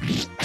Psst.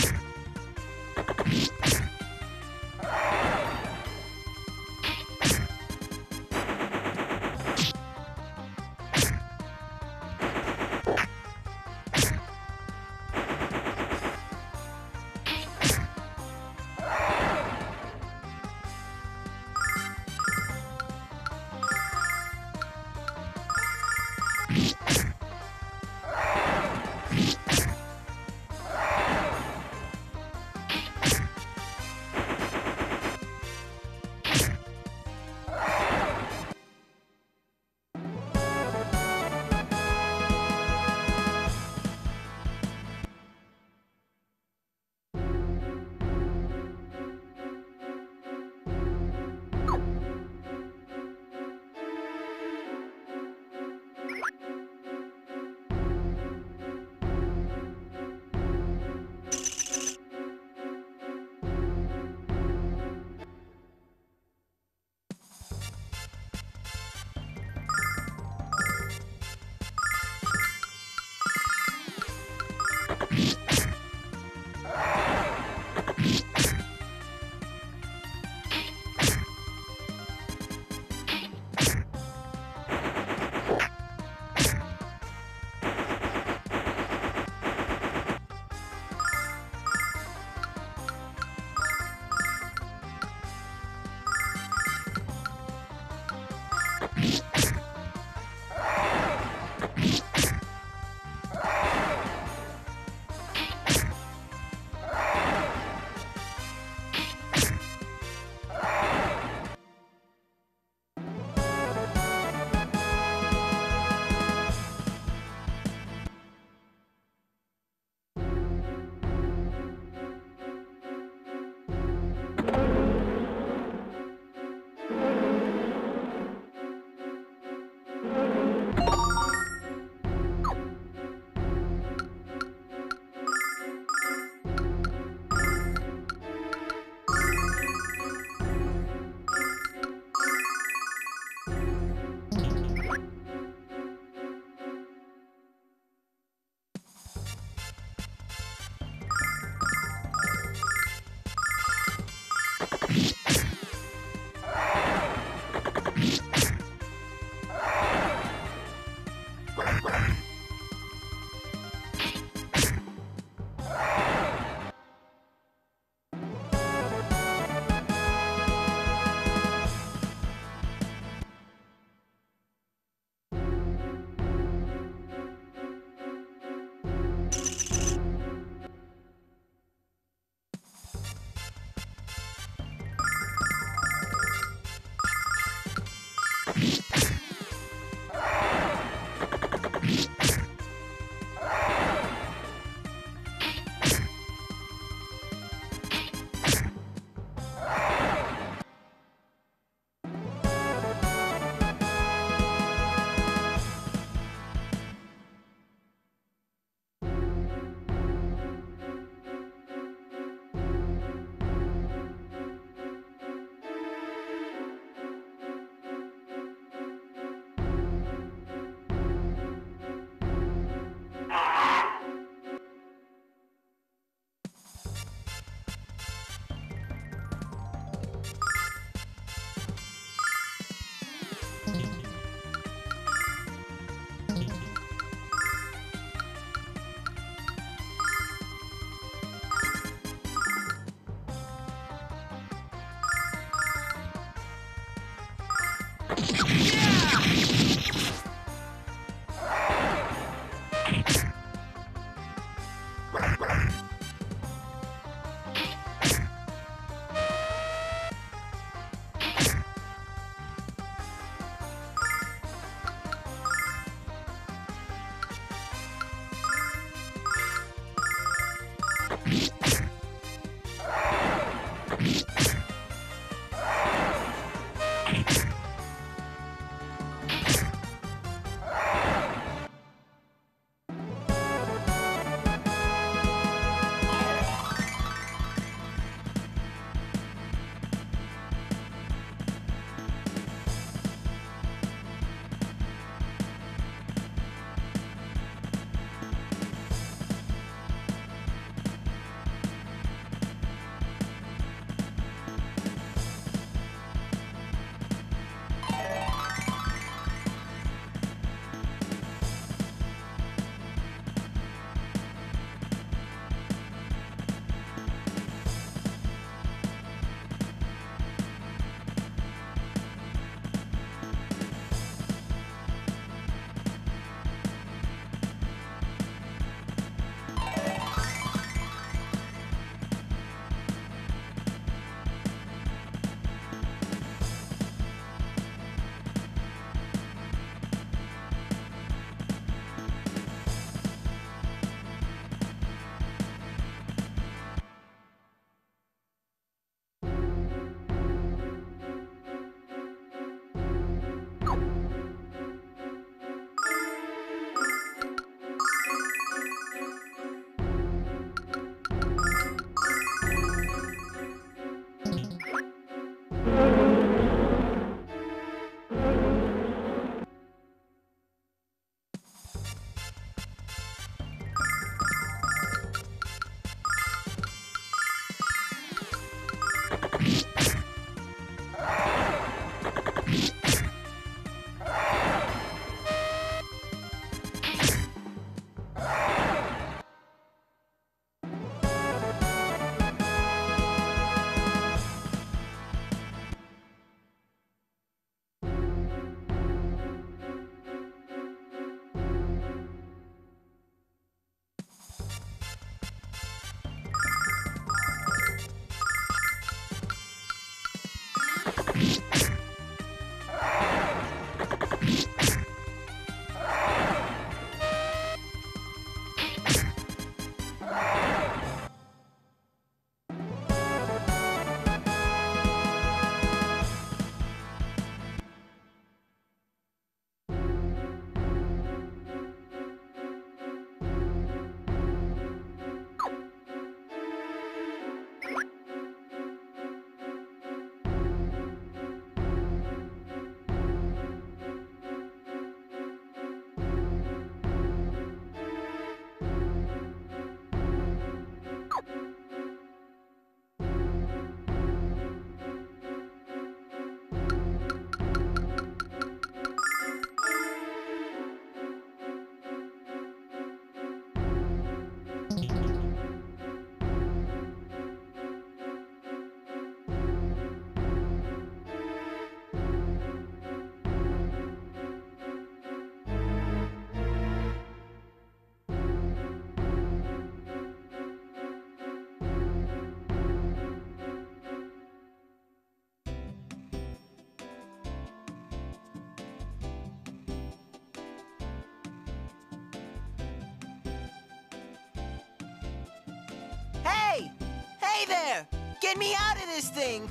Hey there! Get me out of this thing!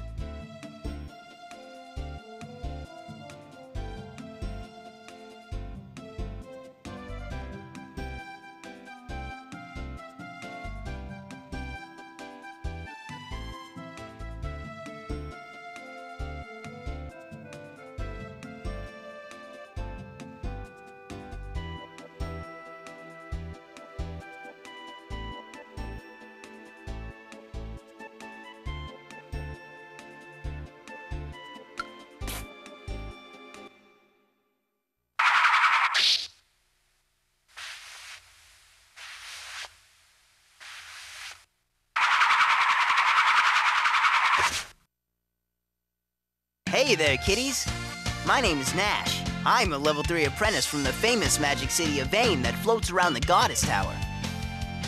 Hey there, kiddies! My name is Nash. I'm a level 3 apprentice from the famous magic city of Vane that floats around the Goddess Tower.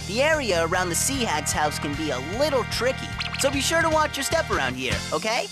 The area around the Sea Hag's house can be a little tricky, so be sure to watch your step around here, okay?